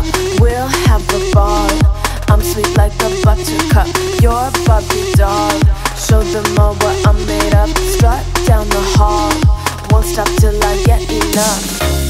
up, we'll have a ball. I'm sweet like a buttercup, you're a Barbie doll. Show them all what I'm made of. Strut down the hall, won't stop till I get enough.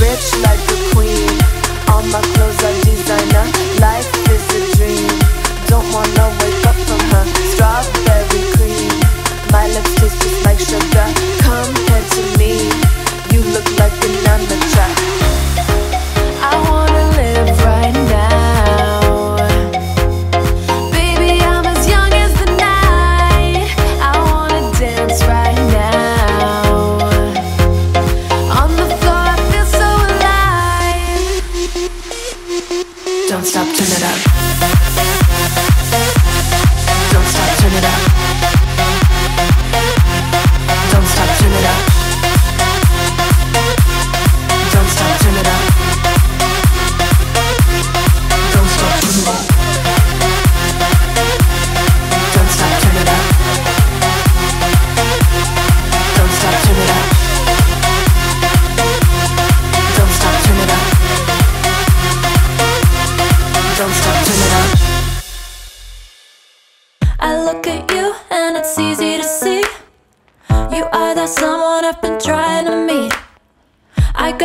bitch like a queen.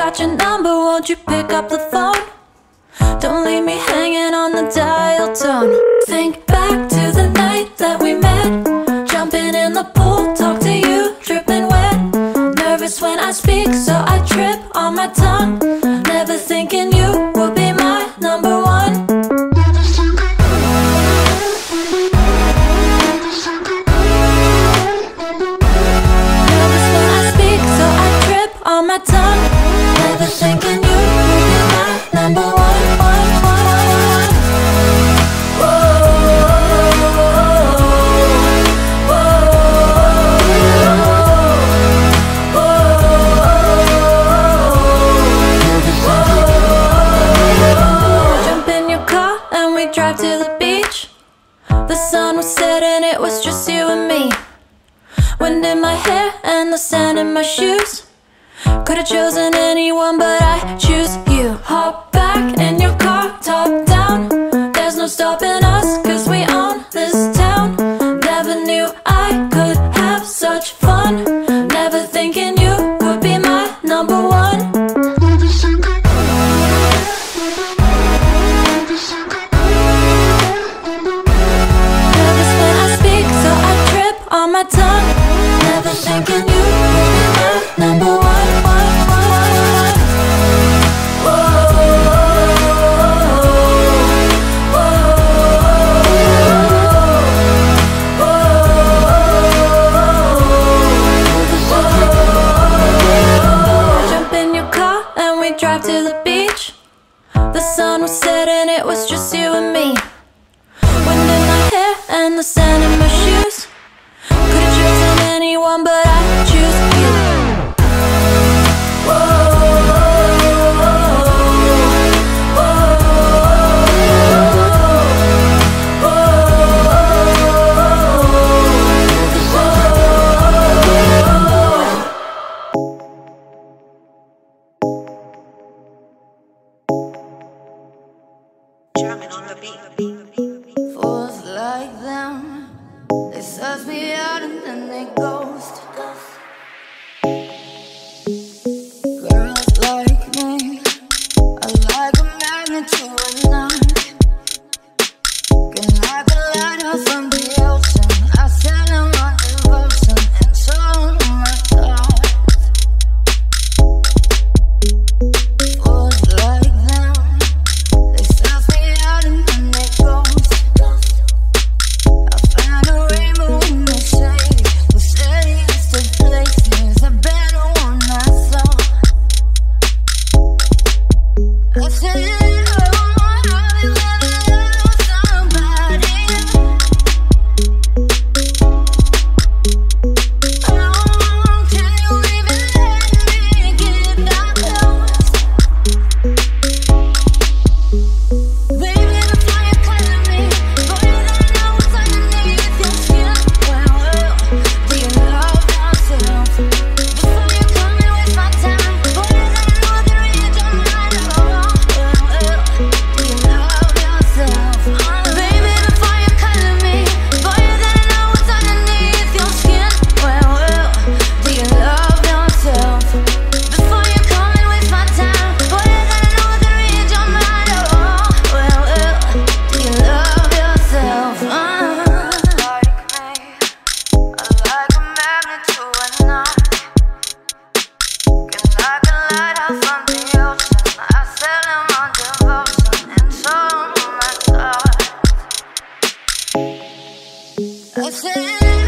got your number, won't you pick up the phone? Don't leave me hanging on the dial tone. Think back to the night that we met. Jumping in the pool, talk to you, dripping wet. Nervous when I speak, so I trip on my tongue. we drive to the beach. The sun was setting, it was just you and me. Wind in my hair and the sand in my shoes. Could've chosen anyone but I choose you. Hop back in your car, top down. There's no stopping the sun in my shoes. let go. friend.